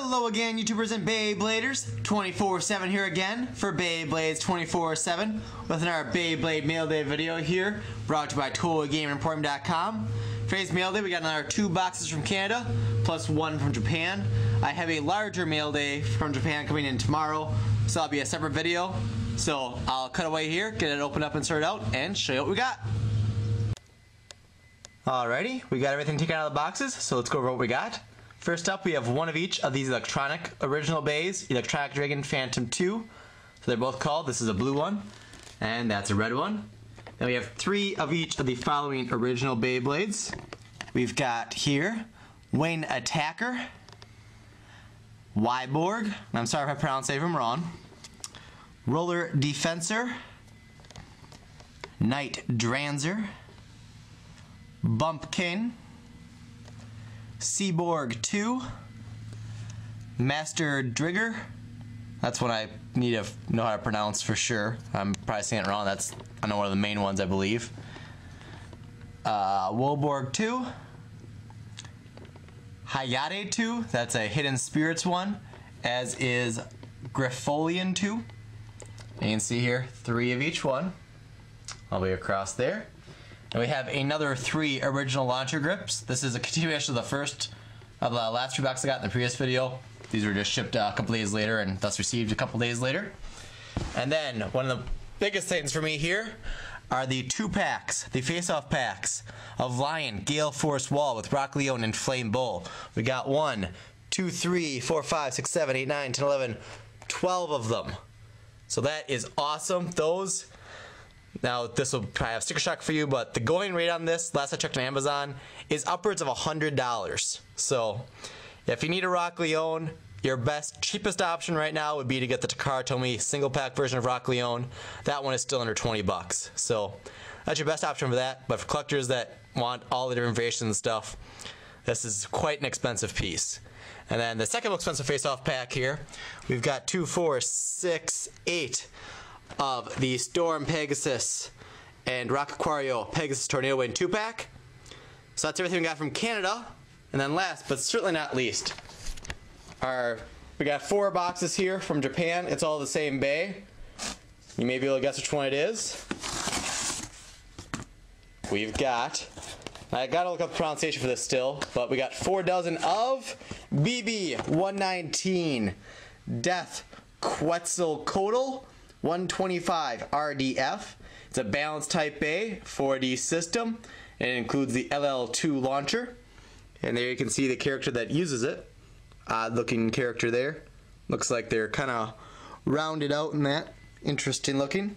Hello again, YouTubers and Beybladers. 24-7 here again for Beyblades 24-7 with another Beyblade Mail Day video here, brought to you by ToyGamingEmporium.com. For today's Mail Day, we got another two boxes from Canada, plus one from Japan. I have a larger Mail Day from Japan coming in tomorrow, so that'll be a separate video. So I'll cut away here, get it opened up and sorted out, and show you what we got. Alrighty, we got everything taken out of the boxes, so let's go over what we got. First up, we have one of each of these electronic original bays, Electronic Dragon Phantom 2. So they're both called. This is a blue one, and that's a red one. Then we have three of each of the following original Beyblades. We've got here, Wayne Attacker, Wyborg, I'm sorry if I pronounce them wrong, Roller Defensor, Knight Dranzer, Bumpkin, Seaborg 2, Master Driger. That's what I need to know how to pronounce for sure. I'm probably saying it wrong. That's I know one of the main ones I believe. Uh, Wolborg 2, Hayate 2. That's a Hidden Spirits one, as is Griffolyon 2. You can see here three of each one. All the way across there. And we have another three original launcher grips. This is a continuation of the first of the last two boxes I got in the previous video. These were just shipped uh, a couple days later and thus received a couple days later. And then one of the biggest things for me here are the two packs, the face-off packs of Lion, Gale Force Wall with Rock Leone and Flame Bull. We got one, two, three, four, five, six, seven, eight, nine, ten, eleven, twelve of them. So that is awesome. Those now, this will probably have sticker shock for you, but the going rate on this, last I checked on Amazon, is upwards of $100. So, if you need a Rock Leone, your best, cheapest option right now would be to get the Takara Tomy single pack version of Rock Leone. That one is still under 20 bucks. So, that's your best option for that. But for collectors that want all the different variations and stuff, this is quite an expensive piece. And then the second most expensive face-off pack here, we've got two, four, six, eight of the Storm Pegasus and Rock Aquario Pegasus Tornado Wind 2 pack. So that's everything we got from Canada. And then last, but certainly not least, our we got four boxes here from Japan. It's all the same bay. You may be able to guess which one it is. We've got, I gotta look up the pronunciation for this still, but we got four dozen of BB119 Death Quetzalcoatl 125 RDF. It's a balanced type A 4D system and it includes the LL2 launcher. And there you can see the character that uses it. Odd looking character there. Looks like they're kind of rounded out in that. Interesting looking.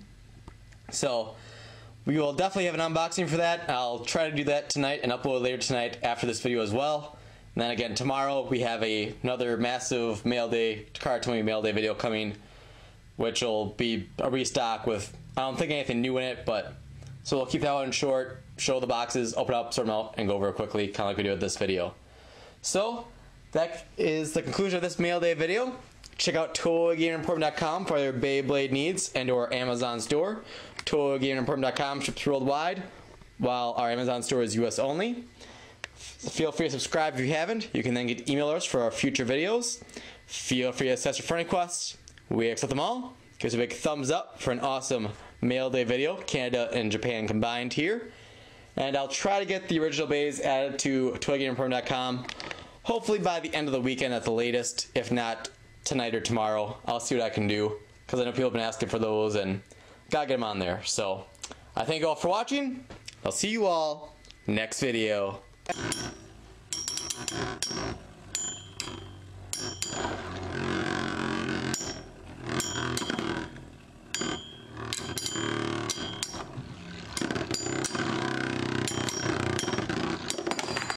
So we will definitely have an unboxing for that. I'll try to do that tonight and upload later tonight after this video as well. And then again tomorrow we have a, another massive mail day, Takara Tomy mail day video coming which will be a restock with, I don't think anything new in it, but so we'll keep that one short, show the boxes, open up, sort them out, and go over it quickly, kind of like we do with this video. So, that is the conclusion of this mail day video. Check out ToyGamingEmporium.com for your Beyblade needs and or Amazon store. ToyGamingEmporium.com ships worldwide, while our Amazon store is US only. Feel free to subscribe if you haven't. You can then get email alerts for our future videos. Feel free to assess your friend requests. We accept them all. Give us a big thumbs up for an awesome mail day video, Canada and Japan combined here. And I'll try to get the original bays added to ToyGamingEmporium.com hopefully by the end of the weekend at the latest, if not tonight or tomorrow. I'll see what I can do because I know people have been asking for those and gotta get them on there. So I thank you all for watching. I'll see you all next video.